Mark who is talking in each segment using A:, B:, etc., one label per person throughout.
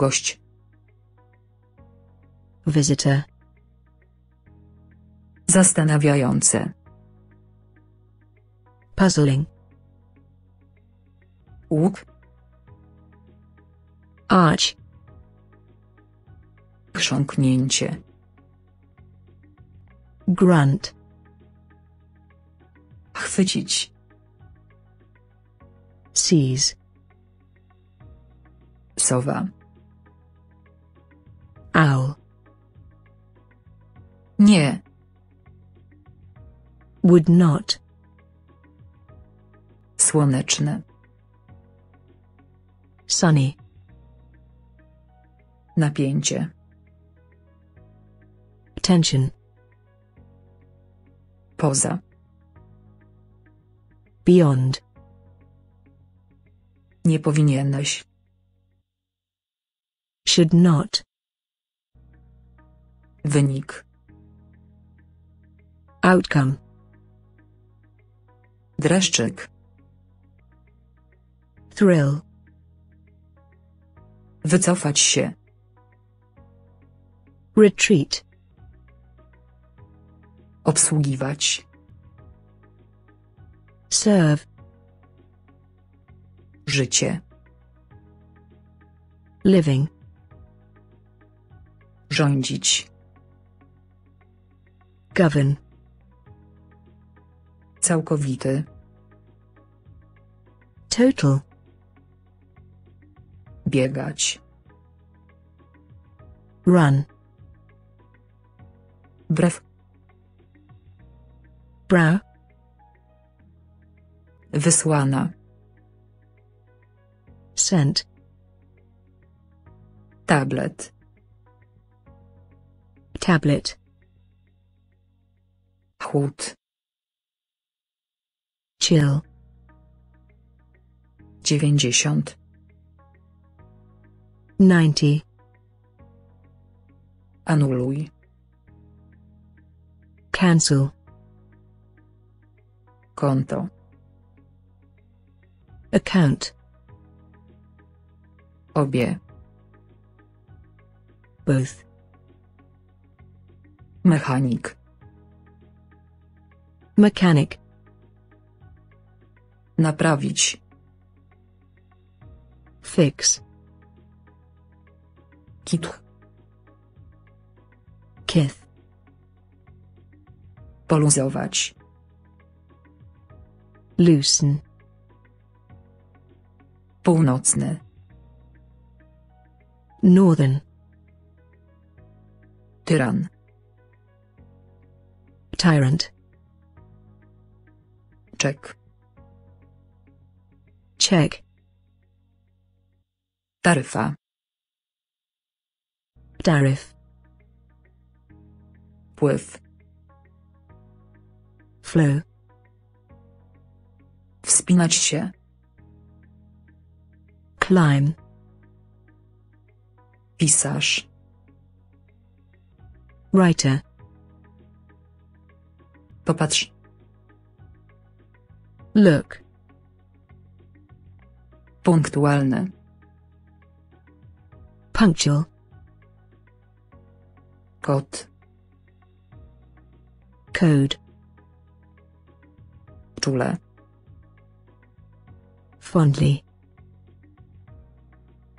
A: Gość.
B: visitor,
A: Zastanawiające.
B: puzzling,
A: Łuk.
B: arch,
A: Chrząknięcie.
B: grunt,
A: Chwycić.
B: seize,
A: Sowa.
B: Owl,
A: Nie.
B: would not,
A: Słoneczne.
B: sunny,
A: Napięcie.
B: tension,
A: Poza.
B: beyond,
A: Nie powinieneś.
B: should not,
A: Wynik.
B: outcome,
A: Dreszczyk.
B: thrill,
A: Wycofać się.
B: retreat,
A: Obsługiwać.
B: serve,
A: Życie.
B: living,
A: Rządzić.
B: Govern,
A: Całkowity.
B: total,
A: Biegać.
B: run,
A: Brew.
B: brow,
A: Wysłana.
B: sent,
A: Tablet.
B: tablet,
A: Chłód.
B: chill,
A: Dziewięćdziesiąt.
B: ninety,
A: Anuluj.
B: cancel,
A: Konto.
B: account,
A: Obie.
B: both,
A: Mechanik.
B: Mechanic,
A: Naprawić.
B: fix,
A: Kitch.
B: kith,
A: Poluzować.
B: loosen,
A: Północny.
B: northern,
A: Tyran.
B: tyrant,
A: Czek.
B: check,
A: Taryfa.
B: tariff,
A: Pływ.
B: flow,
A: Wspinać się.
B: climb,
A: Pisarz.
B: writer,
A: Popatrz.
B: Look,
A: Punktualny.
B: punctual,
A: Kot.
B: code,
A: Czule.
B: fondly,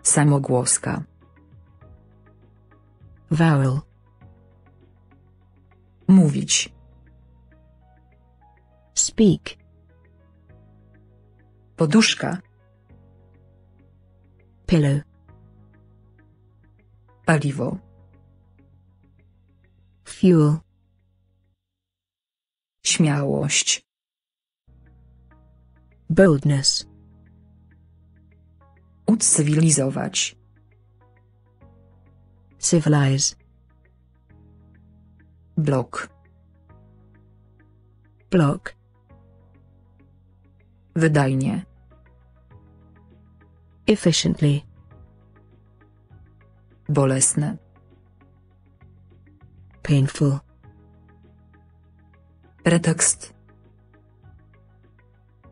A: Samogłoska.
B: vowel,
A: Mówić.
B: speak,
A: Poduszka.
B: pillow,
A: Paliwo.
B: fuel,
A: Śmiałość.
B: boldness,
A: Ucywilizować.
B: civilize,
A: Blok.
B: block,
A: Wydajnie.
B: Efficiently,
A: Bolesne.
B: painful,
A: Pretekst.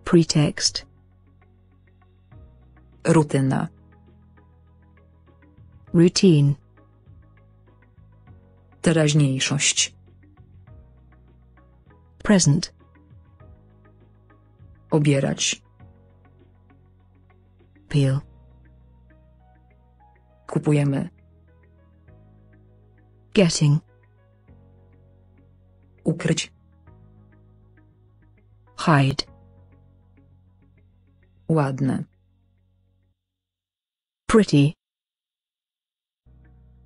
B: pretext,
A: Rutyna.
B: Routine.
A: Teraźniejszość.
B: Present.
A: Obierać.
B: Peel.
A: Kupujemy.
B: Getting.
A: Ukryć.
B: Hide.
A: Ładne.
B: Pretty.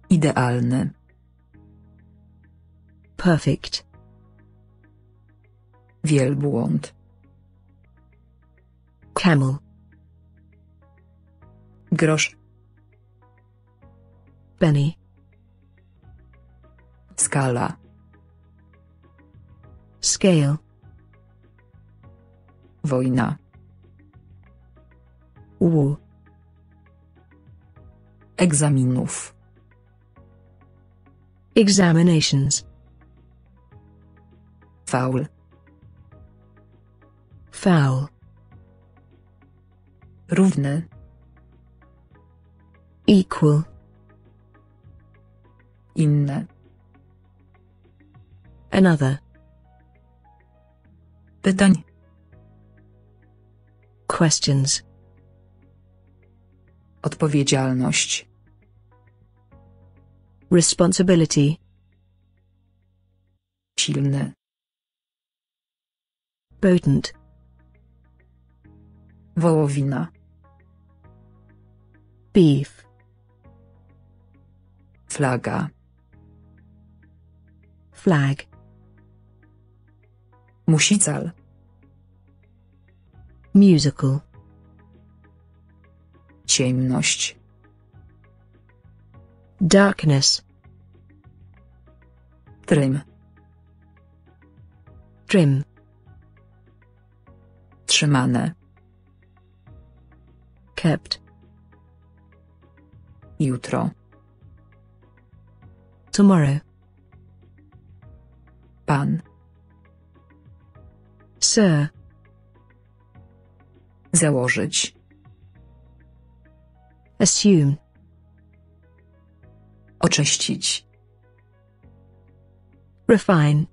A: Idealny.
B: Perfect.
A: Wielbłąd.
B: Camel.
A: Grosz.
B: Benny.
A: Skala.
B: Scale.
A: Wojna.
B: War.
A: Egzaminów.
B: Examinations.
A: Faul.
B: Foul.
A: Równy.
B: Equal.
A: Inne.
B: Another.
A: Pytań.
B: Questions.
A: Odpowiedzialność.
B: Responsibility.
A: Silny.
B: Potent.
A: Wołowina.
B: Beef.
A: Flaga.
B: Flag.
A: Musical.
B: Musical.
A: Ciemność.
B: Darkness.
A: Trym.
B: Trim.
A: Trzymane.
B: Kept.
A: Jutro.
B: Tomorrow.
A: Pan.
B: Sir.
A: Założyć.
B: Assume.
A: Oczyścić.
B: Refine.